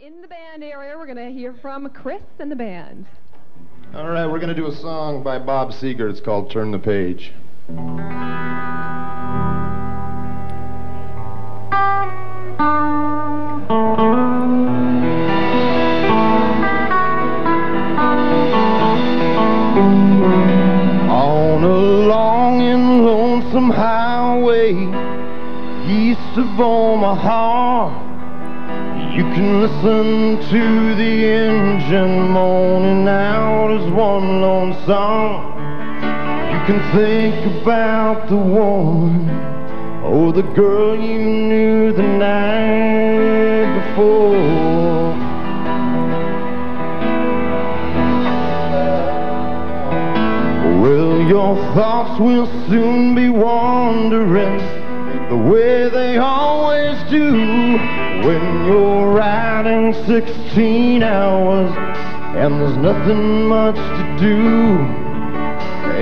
In the band area, we're going to hear from Chris and the band. All right, we're going to do a song by Bob Seger. It's called Turn the Page. On a long and lonesome highway east of Omaha, you can listen to the engine moaning out as one lone song. You can think about the woman or the girl you knew the night before. Well, your thoughts will soon be wandering the way they always do when you're riding 16 hours and there's nothing much to do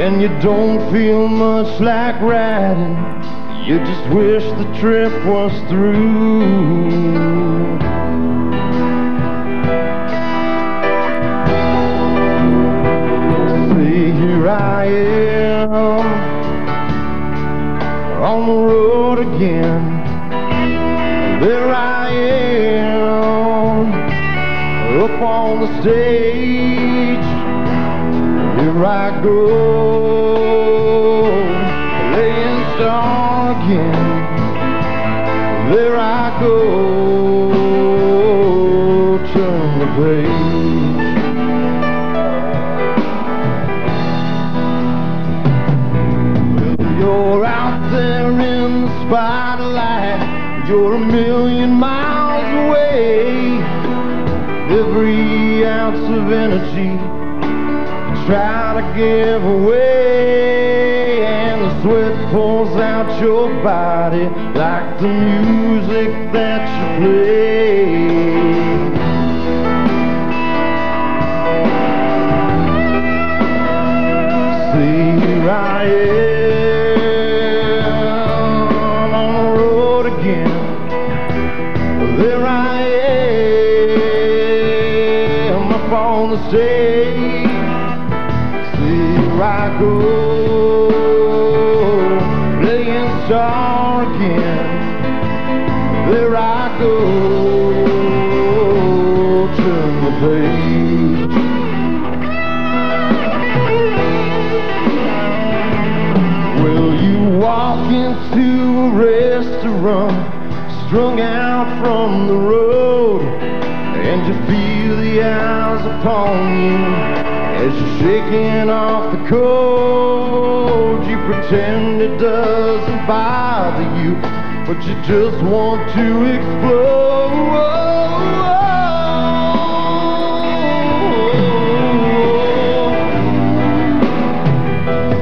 and you don't feel much like riding. You just wish the trip was through. Up on the stage. Here I go, laying star again. There I go, turn the page. You're out there in the spotlight. You're a million miles away. Every ounce of energy you try to give away, and the sweat pours out your body like the music that you play. See, here I am stage. See, here I go, playing star again. There I go, turn the page. Will you walk into a restaurant strung out from the road and you feel the eyes upon you as you're shaking off the cold? You pretend it doesn't bother you, but you just want to explode.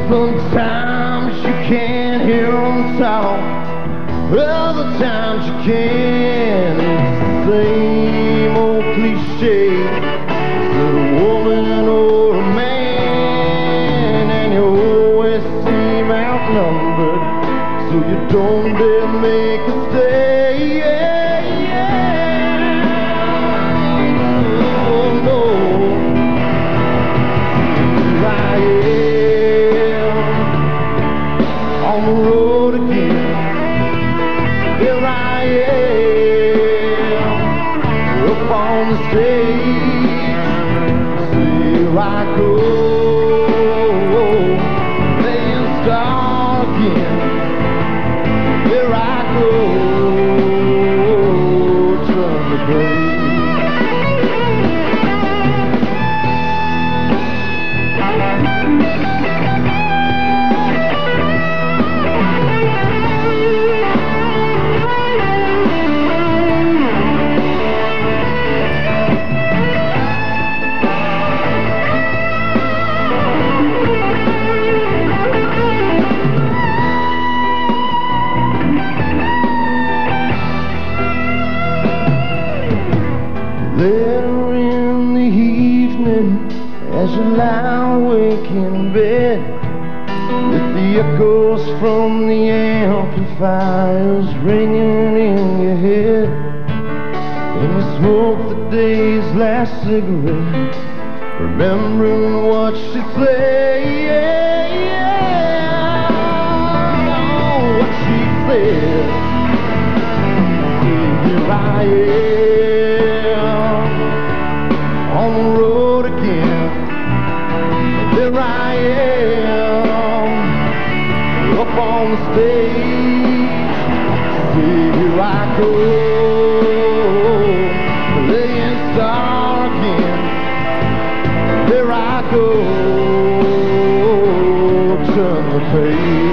Sometimes you can't hear them talk, other times you can't same old Here Later in the evening, as you lie awake in bed, with the echoes from the amplifiers ringing in your head, and you smoke the day's last cigarette, remembering what she said. Oh, what she said. here I am, up on the stage, see here I go, playing star again, there I go, turn the page.